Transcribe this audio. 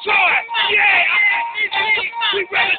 charge. Yeah, I'm at DC. We ready